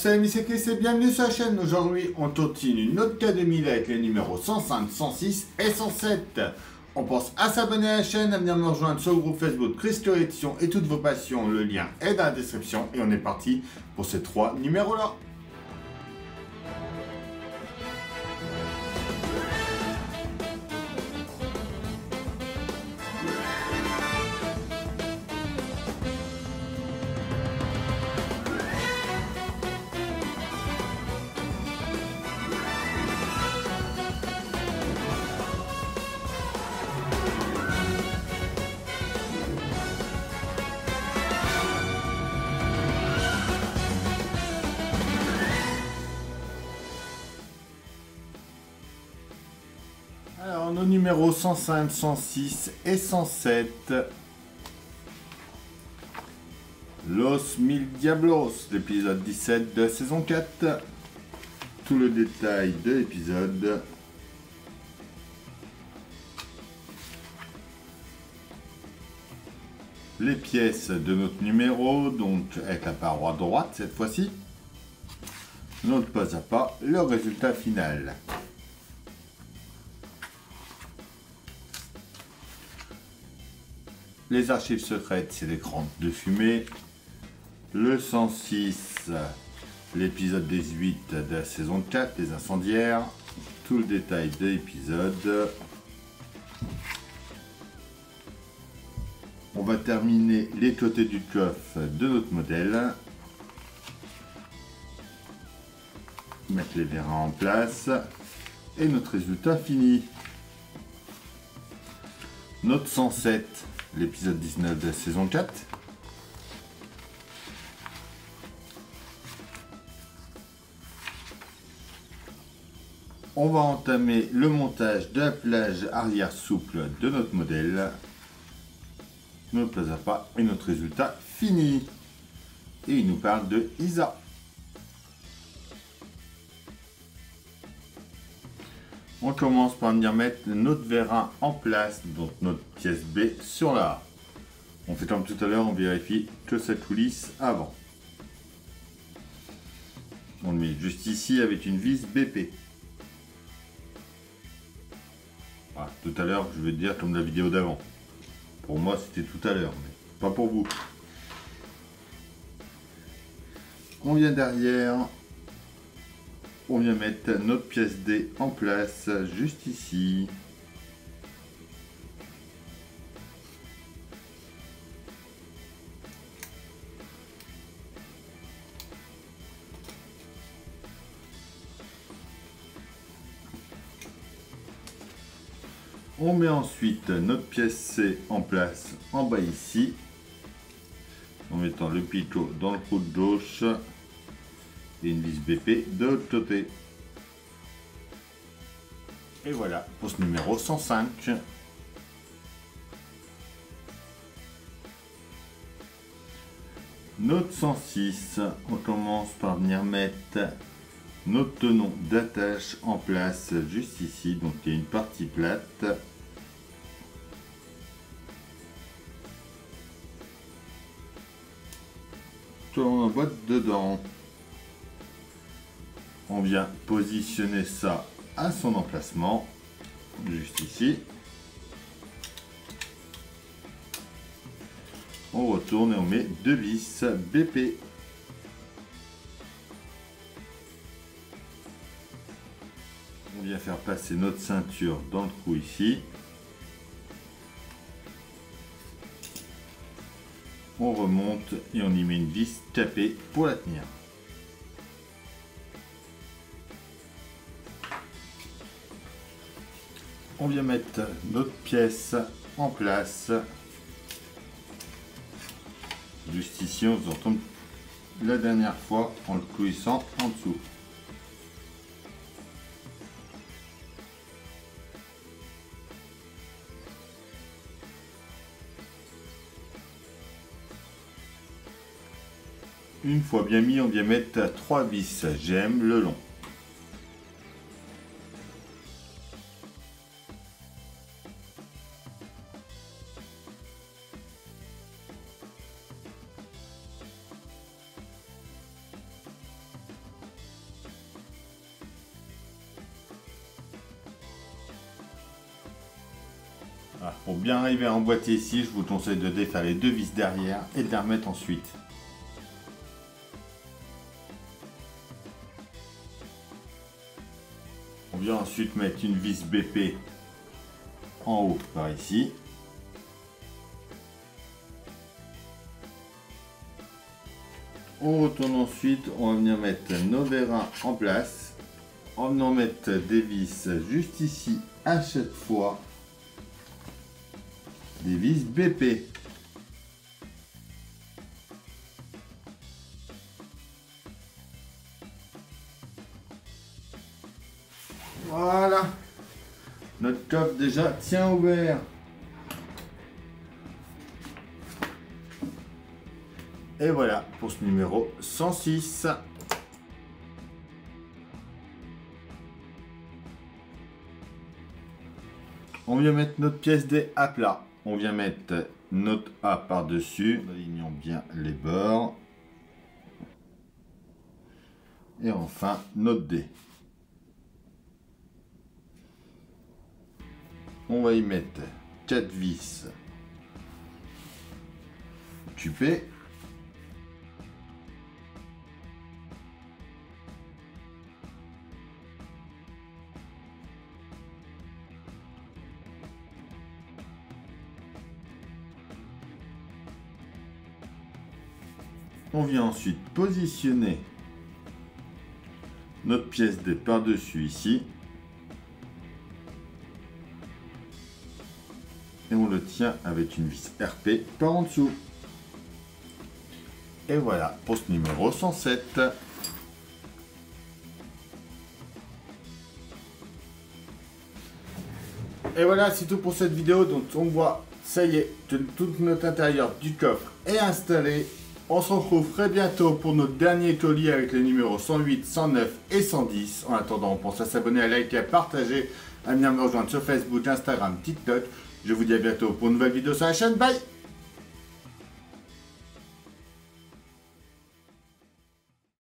salut c'est Chris et bienvenue sur la chaîne. Aujourd'hui, on continue notre cas 2000 avec les numéros 105, 106 et 107. On pense à s'abonner à la chaîne, à venir me rejoindre sur le groupe Facebook Chris Édition et toutes vos passions. Le lien est dans la description et on est parti pour ces trois numéros-là. Numéros 105, 106 et 107. Los Mil Diablos, l'épisode 17 de saison 4. Tout le détail de l'épisode. Les pièces de notre numéro, donc avec la paroi droite cette fois-ci. Notre pas à pas, le résultat final. Les archives secrètes, c'est l'écran de fumée. Le 106, l'épisode 18 de la saison 4, les incendiaires. Tout le détail de l'épisode. On va terminer les côtés du coffre de notre modèle. Mettre les vérins en place. Et notre résultat fini. Note 107, l'épisode 19 de la saison 4. On va entamer le montage de la plage arrière souple de notre modèle. Notre place à pas et notre résultat fini. Et il nous parle de Isa. On commence par venir mettre notre vérin en place, donc notre pièce B sur la A. On fait comme tout à l'heure, on vérifie que ça coulisse avant. On le met juste ici avec une vis BP. Voilà, tout à l'heure, je vais dire comme la vidéo d'avant. Pour moi, c'était tout à l'heure, mais pas pour vous. On vient derrière, on vient mettre notre pièce D en place juste ici. On met ensuite notre pièce C en place en bas ici, en mettant le picot dans le trou de gauche et une vis BP de l'autre côté. Et voilà pour ce numéro 105. Note 106, on commence par venir mettre notre tenon d'attache en place juste ici, donc il y a une partie plate. Tourne en boîte dedans on vient positionner ça à son emplacement, juste ici. On retourne et on met deux vis BP. On vient faire passer notre ceinture dans le trou ici. On remonte et on y met une vis tapée pour la tenir. On vient mettre notre pièce en place. Juste ici, on se retombe la dernière fois en le clouissant en dessous. Une fois bien mis, on vient mettre trois vis. J'aime le long. Pour bien arriver à emboîter ici, je vous conseille de défaire les deux vis derrière et de les remettre ensuite. On vient ensuite mettre une vis BP en haut par ici. On retourne ensuite, on va venir mettre nos vérins en place. En venant mettre des vis juste ici à chaque fois. Des vis BP. Voilà. Notre coffre déjà tient ouvert. Et voilà pour ce numéro 106. On vient mettre notre pièce D à plat. On vient mettre notre A par-dessus. Alignons bien les bords. Et enfin, notre D. On va y mettre 4 vis tupées. On vient ensuite positionner notre pièce de par-dessus ici. Et on le tient avec une vis RP par en dessous. Et voilà pour ce numéro 107. Et voilà, c'est tout pour cette vidéo. Donc on voit, ça y est, tout notre intérieur du coffre est installé. On se retrouve très bientôt pour notre dernier colis avec les numéros 108, 109 et 110. En attendant, on pense à s'abonner, à liker, à partager, à venir me rejoindre sur Facebook, Instagram, TikTok. Je vous dis à bientôt pour une nouvelle vidéo sur la chaîne. Bye